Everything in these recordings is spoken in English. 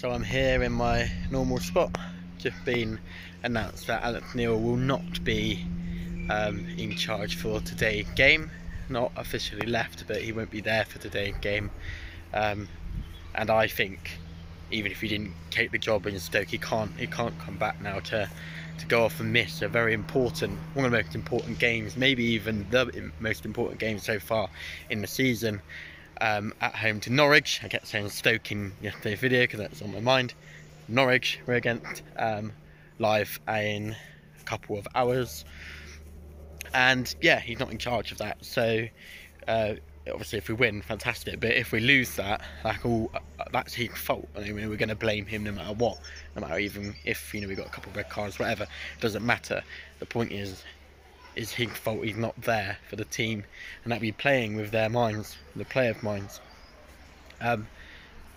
So I'm here in my normal spot. Just been announced that Alex Neil will not be um, in charge for today's game. Not officially left, but he won't be there for today's game. Um, and I think even if he didn't take the job in Stoke, he can't he can't come back now to to go off and miss a very important one of the most important games, maybe even the most important game so far in the season um, at home to Norwich. I kept saying Stoke in yesterday's video because that's on my mind. Norwich we're against um, live in a couple of hours, and yeah, he's not in charge of that. So uh, obviously, if we win, fantastic. But if we lose that, like all, uh, that's his fault. I mean, we're going to blame him no matter what, no matter even if you know we got a couple of red cards, whatever. It doesn't matter. The point is, is his fault he's not there for the team and that be playing with their minds, the players' minds. Um,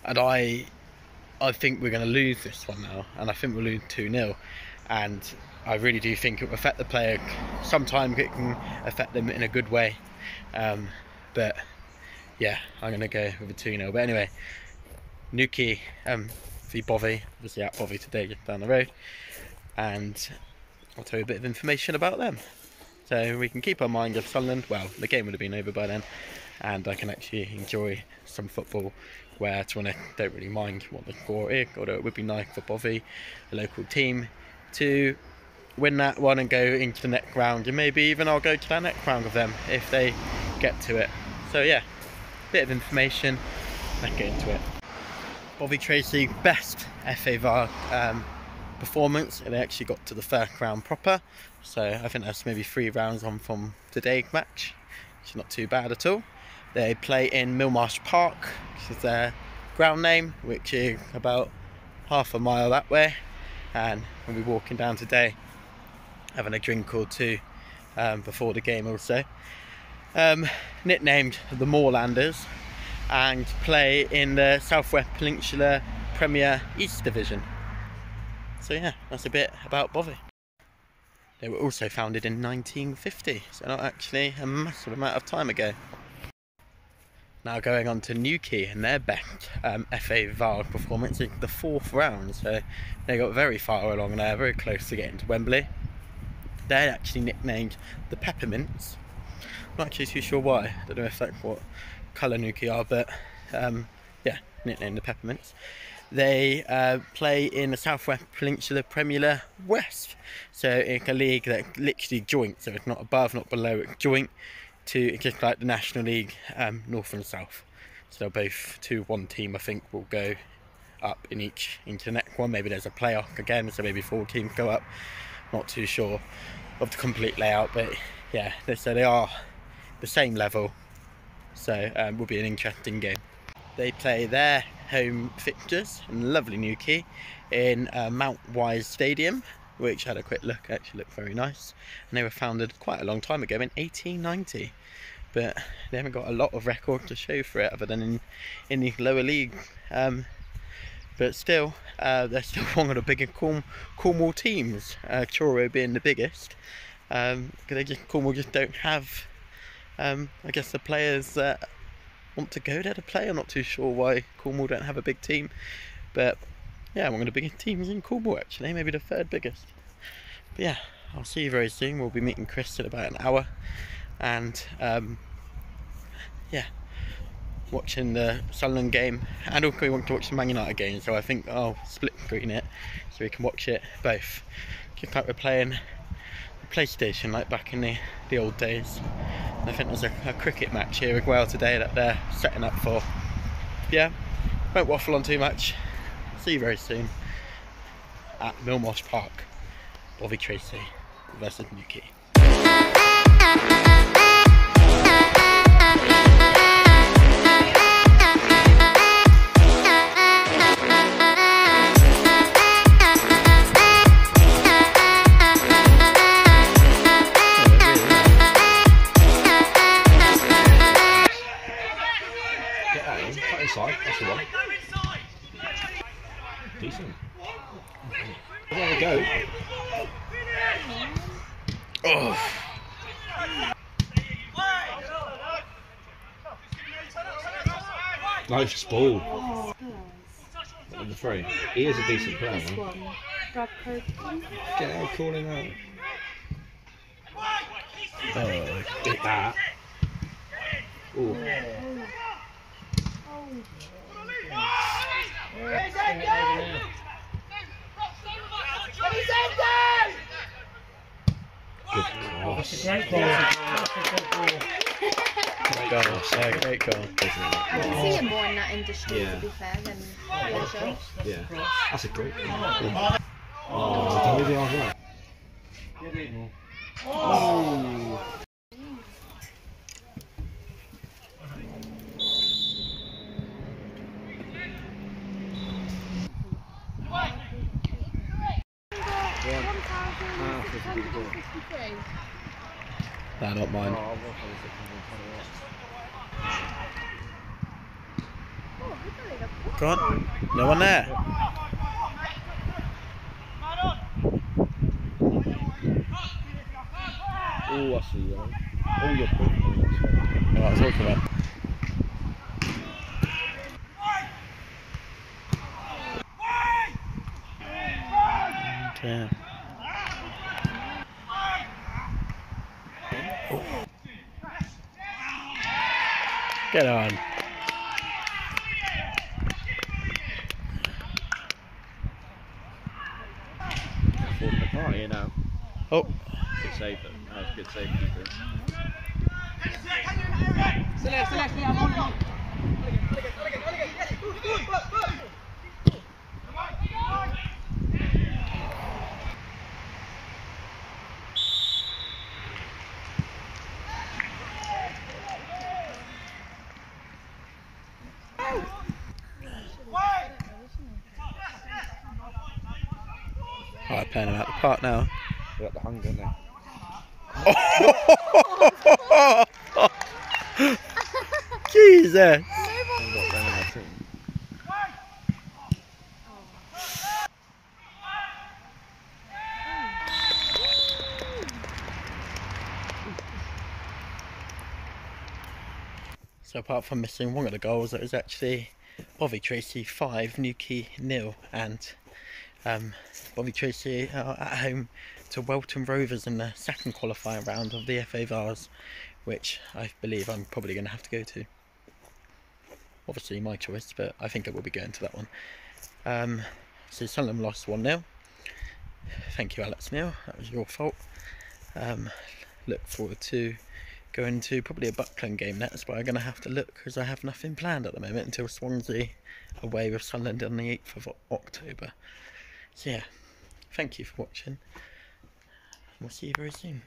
and I I think we're going to lose this one now, and I think we'll lose 2 0. And I really do think it will affect the player. Sometimes it can affect them in a good way. Um, but yeah, I'm going to go with a 2 0. But anyway, Newquay um, v Bovey, obviously at Bovey today, down the road. And I'll tell you a bit of information about them. So we can keep our mind off Sunderland. Well, the game would have been over by then, and I can actually enjoy some football. Where I don't really mind what the score is, although it would be nice for Bovey, a local team, to win that one and go into the next round, and maybe even I'll go to that next round with them if they get to it. So yeah, bit of information. Let's get into it. Bovey Tracey best FA Vase um, performance and they actually got to the first round proper. So I think that's maybe three rounds on from today's match which is not too bad at all. They play in Millmarsh Park which is their ground name which is about half a mile that way. And we'll be walking down today having a drink or two um, before the game also. Um, nicknamed the Moorlanders and play in the Southwest Peninsula Premier East Division so yeah, that's a bit about Bovey. They were also founded in 1950, so not actually a massive amount of time ago. Now going on to Newquay and their best um, FA Vase performance in the fourth round, so they got very far along there, very close to getting to Wembley. They're actually nicknamed the Peppermints. I'm Not actually too sure why. I don't know if that's what colour Newquay are, but um, yeah, nicknamed the Peppermints. They uh, play in the Southwest Peninsula Premier West. So it's a league that literally joint, so it's not above, not below, it's joint to just like the National League um, North and South. So both two one team I think will go up in each into the next one. Maybe there's a playoff again, so maybe four teams go up. Not too sure of the complete layout, but yeah, they so they are the same level. So um, will be an interesting game. They play their home fixtures and lovely Newquay in uh, Mount Wise Stadium, which had a quick look, actually looked very nice. And they were founded quite a long time ago in 1890. But they haven't got a lot of record to show for it other than in, in the lower league. Um, but still, uh, they're still one of the bigger Corn Cornwall teams, uh, being the biggest. Um, they just Cornwall just don't have, um, I guess, the players that want to go there to play. I'm not too sure why Cornwall don't have a big team, but yeah, one of the biggest teams in Cornwall actually, maybe the third biggest. But yeah, I'll see you very soon. We'll be meeting Chris in about an hour, and um, yeah, watching the Sunderland game, and also we want to watch the Man United game. So I think I'll split screen it so we can watch it both. Just like we're playing PlayStation like back in the, the old days. I think there's a, a, cricket match here as well today that they're setting up for. Yeah, won't waffle on too much. See you very soon at Millmarsh Park, Bovey Tracey versus Newquay. Oh. Nice ball. on the free. He is a decent player. This one. Rob Get out, call him out. Oh, Get that. Ooh. Oh, Good cross. Great great goal. Yeah, great goal. I can see him more in that industry, Yeah. to be fair, than. Yeah, that's a great goal. Oh, maybe I was right. Nah, not mine. Oh, Go on. No one there. Oh, I see you. Oh, you're putting What I was talking about. Oh. Get on. Falling apart here now. Oh, Good save though. That was good save. keeper. alright, playing him out the park now. They got the hunger now. Jesus! Got them in our team. So apart from missing one of the goals, it was actually Bovey Tracey 5, Newquay nil, and um, Bovey Tracey are at home to Welton Rovers in the second qualifying round of the FA Vase, which I believe I'm probably going to have to go to. Obviously my choice, but I think I will be going to that one. Um, so Sunderland lost 1 0. Thank you, Alex Neil. That was your fault. Um, look forward to going to probably a Buckland game next, but I'm going to have to look because I have nothing planned at the moment until Swansea away with Sunderland on the 8th of October. So yeah, thank you for watching. We'll see you very soon.